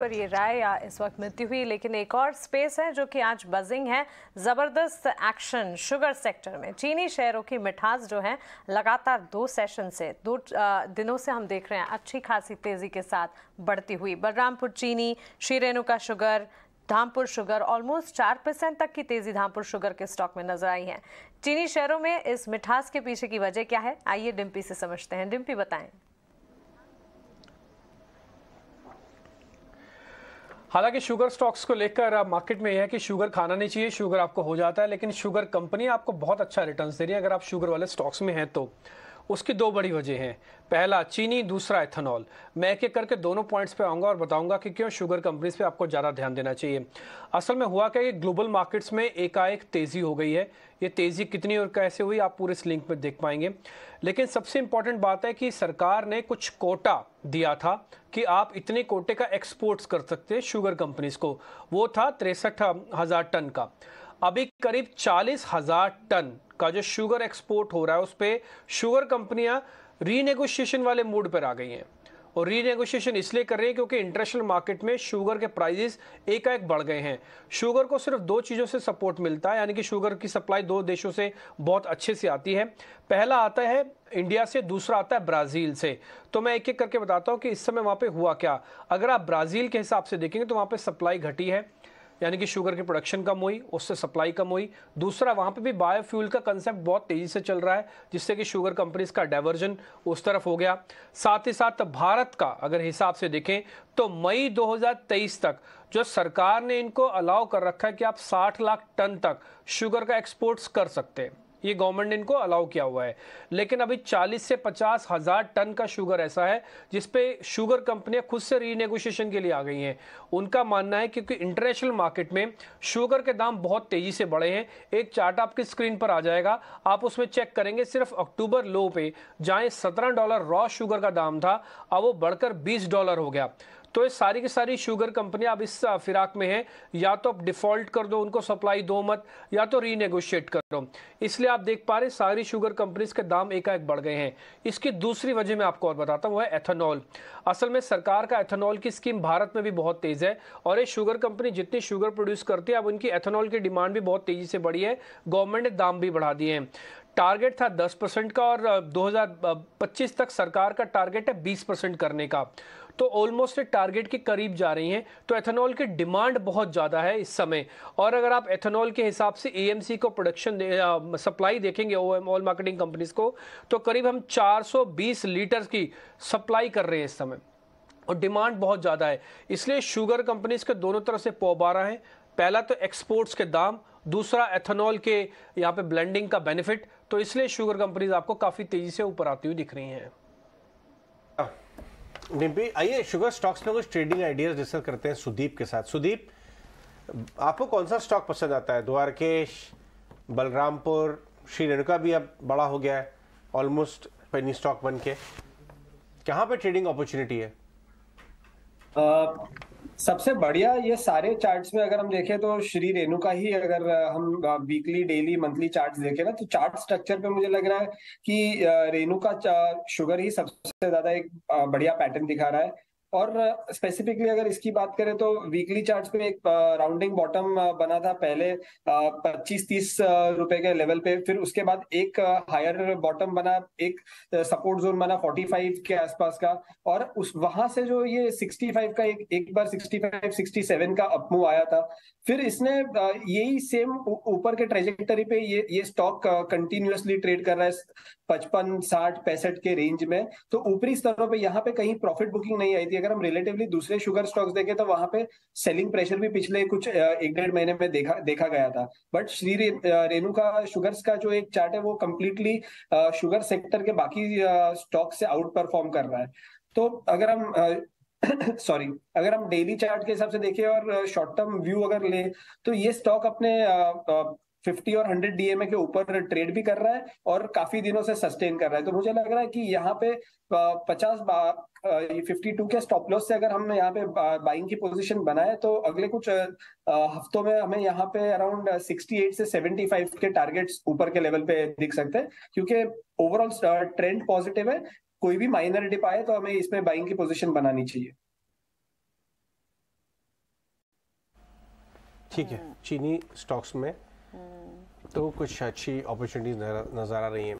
पर ये राय इस वक्त मिलती हुई, लेकिन एक और स्पेस है जो कि आज बजिंग है, ज़बरदस्त एक्शन शुगर सेक्टर में। चीनी शेयरों की मिठास जो है, लगातार दो सेशन से, दो दिनों से हम देख रहे हैं अच्छी खासी तेज़ी के साथ बढ़ती हुई। Balrampur Chini Shri Renuka sugar Dhampur sugar almost चार परसेंट तक की तेज़ी धामपुर शुगर के स्टॉक में नज़र आई है। चीनी शेयरों में इस मिठास के पीछे की वजह क्या है? आइए डिम्पी से समझते हैं। डिम्पी बताएँ। हालाँकि शुगर स्टॉक्स को लेकर मार्केट में यह है कि शुगर खाना नहीं चाहिए, शुगर आपको हो जाता है, लेकिन शुगर कंपनी आपको बहुत अच्छा रिटर्न दे रही है अगर आप शुगर वाले स्टॉक्स में हैं तो। उसकी दो बड़ी वजह हैं। पहला, चीनी, दूसरा, एथेनॉल। मैं एक एक करके दोनों पॉइंट्स पे आऊँगा और बताऊँगा कि क्यों शुगर कंपनीज़ पे आपको ज़्यादा ध्यान देना चाहिए। असल में हुआ क्या ग्लोबल मार्केट्स में एकाएक तेज़ी हो गई है। ये तेज़ी कितनी और कैसे हुई, आप पूरे इस लिंक में देख पाएँगे। लेकिन सबसे इंपॉर्टेंट बात है कि सरकार ने कुछ कोटा दिया था कि आप इतने कोटे का एक्सपोर्ट्स कर सकते हैं शुगर कंपनीज़ को। वो था तिरसठ हज़ार टन का। अभी करीब चालीस हज़ार टन का जो शुगर एक्सपोर्ट हो रहा है, उस पर शुगर कंपनियाँ रीनेगोशिएशन वाले मूड पर आ गई हैं। और रीनेगोशिएशन इसलिए कर रही है क्योंकि इंटरनेशनल मार्केट में शुगर के प्राइजेस एकाएक बढ़ गए हैं। शुगर को सिर्फ़ दो चीज़ों से सपोर्ट मिलता है, यानी कि शुगर की सप्लाई दो देशों से बहुत अच्छे से आती है। पहला आता है इंडिया से, दूसरा आता है ब्राज़ील से। तो मैं एक एक करके बताता हूँ कि इस समय वहाँ पर हुआ क्या। अगर आप ब्राज़ील के हिसाब से देखेंगे तो वहाँ पर सप्लाई घटी है। यानी कि शुगर की प्रोडक्शन कम हुई, उससे सप्लाई कम हुई। दूसरा, वहाँ पे भी बायोफ्यूल का कंसेप्ट बहुत तेज़ी से चल रहा है, जिससे कि शुगर कंपनीज़ का डाइवर्जन उस तरफ़ हो गया। साथ ही साथ भारत का अगर हिसाब से देखें तो मई 2023 तक जो सरकार ने इनको अलाउ कर रखा है कि आप 60 लाख टन तक शुगर का एक्सपोर्ट्स कर सकते हैं। ये गवर्नमेंट ने इनको अलाउ किया हुआ है। लेकिन अभी 40 से पचास हज़ार टन का शुगर ऐसा है, जिसपे शुगर कंपनियाँ खुद से रीनेगोशिएशन के लिए आ गई हैं। उनका मानना है क्योंकि इंटरनेशनल मार्केट में शुगर के दाम बहुत तेज़ी से बढ़े हैं। एक चार्ट आपकी स्क्रीन पर आ जाएगा। आप उसमें चेक करेंगे, सिर्फ़ अक्टूबर लो पे जहाँ सत्रह डॉलर रॉ शुगर का दाम था, अब वो बढ़कर बीस डॉलर हो गया। तो ये सारी की सारी शुगर कंपनियाँ अब इस फिराक में हैं। या तो आप डिफ़ॉल्ट कर दो, उनको सप्लाई दो मत, या तो रीनेगोशिएट कर। दो इसलिए आप देख पा रहे सारी शुगर कंपनीज़ के दाम एकाएक बढ़ गए हैं। इसकी दूसरी वजह मैं आपको और बताता हूँ वो है एथेनॉल असल में सरकार का एथेनॉल की स्कीम भारत में भी बहुत तेज है, और ये शुगर कंपनी जितनी शुगर प्रोड्यूस करती है, अब उनकी एथेनॉल की डिमांड भी बहुत तेज़ी से बढ़ी है। गवर्नमेंट ने दाम भी बढ़ा दिए हैं। टारगेट था 10 परसेंट का, और 2025 तक सरकार का टारगेट है 20 परसेंट करने का। तो ऑलमोस्ट टारगेट के करीब जा रही हैं तो एथेनॉल की डिमांड बहुत ज़्यादा है इस समय। और अगर आप एथेनॉल के हिसाब से एएमसी को प्रोडक्शन दे, सप्लाई देखेंगे ऑल मार्केटिंग कंपनीज़ को तो करीब हम 420 लीटर की सप्लाई कर रहे हैं इस समय। और डिमांड बहुत ज़्यादा है। इसलिए शुगर कंपनीज़ के दोनों तरफ़ से पौबारा है। पहला तो एक्सपोर्ट्स के दाम दूसरा एथेनॉल के यहाँ पे ब्लेंडिंग का बेनिफिट तो इसलिए शुगर कंपनीज़ आपको काफ़ी तेज़ी से ऊपर आती हुई दिख रही हैं। डिम्पी आइए, शुगर स्टॉक्स में कुछ ट्रेडिंग आइडियाज़ डिस्कस करते हैं सुदीप के साथ। सुदीप, आपको कौन सा स्टॉक पसंद आता है? द्वारकेश, बलरामपुर श्री रेणुका भी अब बड़ा हो गया है ऑलमोस्ट पेनी स्टॉक बन के। कहाँ पे ट्रेडिंग अपॉर्चुनिटी है? सबसे बढ़िया ये सारे चार्ट्स में अगर हम देखें तो श्री रेणु का ही अगर हम वीकली डेली मंथली चार्ट्स देखें ना तो चार्ट स्ट्रक्चर पे मुझे लग रहा है कि रेणु का शुगर ही सबसे ज़्यादा एक बढ़िया पैटर्न दिखा रहा है। और स्पेसिफिकली अगर इसकी बात करें तो वीकली चार्ट्स पे एक राउंडिंग बॉटम बना था पहले पच्चीस तीस रुपए के लेवल पे। फिर उसके बाद एक हायर बॉटम बना, एक सपोर्ट जोन बना 45 के आसपास का। और उस, वहाँ से जो ये 65 का एक एक बार 65 67 का अपमूव आया था। फिर इसने यही सेम ऊपर के ट्रेजेक्टरी पे ये ये स्टॉक कंटिन्यूसली ट्रेड कर रहा है, पचपन, साठ, पैंसठ के रेंज में। तो ऊपरी स्तरों पे यहाँ पे कहीं प्रॉफिट बुकिंग नहीं आई थी। अगर हम रिलेटिवली दूसरे शुगर स्टॉक्स देखें तो वहाँ पे सेलिंग प्रेशर भी पिछले कुछ एक डेढ़ महीने में देखा देखा गया था। बट श्री रे, रेणु का शुगर्स का जो एक चार्ट है वो कम्प्लीटली शुगर सेक्टर के बाकी स्टॉक से आउट परफॉर्म कर रहा है। तो अगर हम सॉरी अगर हम डेली चार्ट के हिसाब से देखें और शॉर्ट टर्म व्यू अगर ले तो ये स्टॉक अपने फिफ्टी और हंड्रेड डीएमए के ऊपर ट्रेड भी कर रहा है और काफ़ी दिनों से सस्टेन कर रहा है। तो मुझे लग रहा है कि यहाँ पे पचास फिफ्टी टू के स्टॉप लॉस से अगर हम यहाँ पे बाइंग की पोजीशन बनाए तो अगले कुछ हफ्तों में हमें यहाँ पे अराउंड सिक्सटी एट से सेवेंटी फाइव के टारगेट्स ऊपर के लेवल पे दिख सकते हैं। क्योंकि ओवरऑल ट्रेंड पॉजिटिव है, कोई भी माइनर डिप आए तो हमें इसमें बाइंग की पोजीशन बनानी चाहिए। ठीक है, चीनी स्टॉक्स में तो कुछ अच्छी अपॉर्चुनिटीज़ नज़र आ रही हैं।